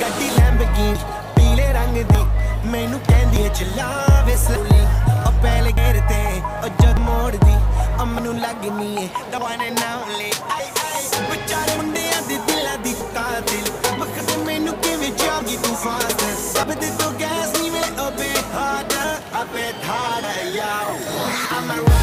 ਗੱਡੀ ਲੈਂਬਗੀਨ ਪੀਲੇ ਰੰਗ ਦੀ, ਮੈਨੂੰ ਕਹਿੰਦੀ ਐ ਚਲਾਵੇ ਸਲੋਲੀ ਉਹ ਪਹਿਲੇ ਗੇਰ ਤੇ, ਉਹ ਜਦ ਮੋੜਦੀ ਅਮ ਲੱਗਨੀ ਐ ਦਵਾਨੇ ਨਾ ਲੈ। ਆਈ ਮੁੰਡਿਆਂ ਦੇ ਦਿਲਾਂ ਦੀ ਕਾਤਿਲ। ਬਖਤ ਮੈਨੂੰ ਕਿਵੇਂ ਜਾਗੀ ਤੂੰ ਫਾਸਟ ਸਭ ਦੇ ਤੋਂ ਗੈਸ ਨਹੀਂ ਮੈਂ ਅਬੇ ਹਾਰਡ ਅਬੇ ਹਾਰਡ ਯਾਰ I'm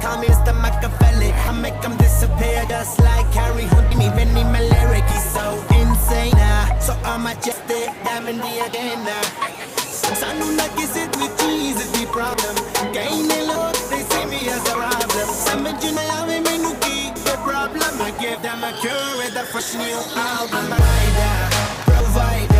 Call me Mr. Machiavelli. I make them disappear just like Harry Houdini. When my lyric is so insane. Nah. So I might just I'm in the again. Sanun like is it with cheese is the problem. Gain a lot, they see me as a problem. Some engineer have a new geek, the problem. I give them a cure with a fresh new album. I'm a provider.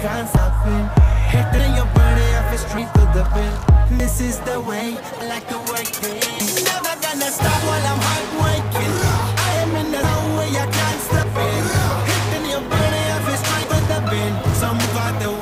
kinds of fin. Hit in your body, off feel strength to the pin. This is the way, I like to work it. Never gonna stop while I'm hard working. I am in the way, I can't stop it. Hit in your body, I feel strength to the bin. Some got the way.